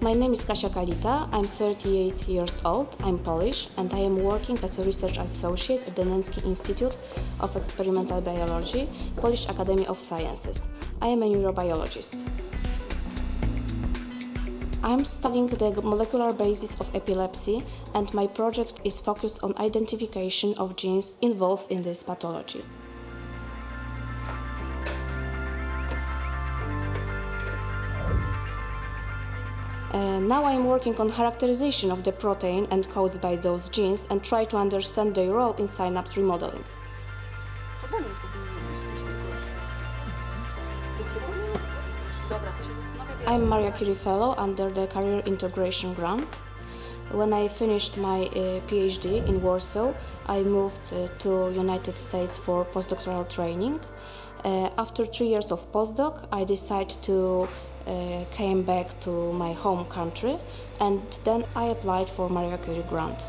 My name is Kasia Kalita. I'm 38 years old. I'm Polish and I am working as a research associate at the Nencki Institute of Experimental Biology, Polish Academy of Sciences. I am a neurobiologist. I'm studying the molecular basis of epilepsy and my project is focused on identification of genes involved in this pathology. Uh, now I'm working on characterization of the protein and codes by those genes and try to understand their role in synapse remodeling. I'm Maria Curie Fellow under the Career Integration Grant. When I finished my uh, PhD in Warsaw, I moved uh, to United States for postdoctoral training. Uh, after three years of postdoc, I decided to uh, came back to my home country and then I applied for Maria Curie grant.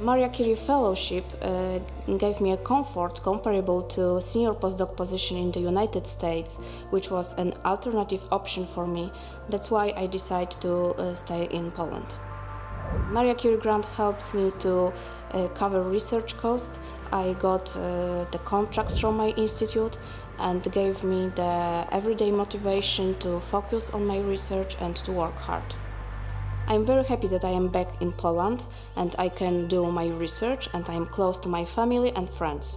Maria Curie Fellowship uh, gave me a comfort comparable to senior postdoc position in the United States, which was an alternative option for me. That's why I decided to uh, stay in Poland. Maria Curie grant helps me to uh, cover research costs. I got uh, the contract from my institute and gave me the everyday motivation to focus on my research and to work hard. I'm very happy that I am back in Poland and I can do my research and I am close to my family and friends.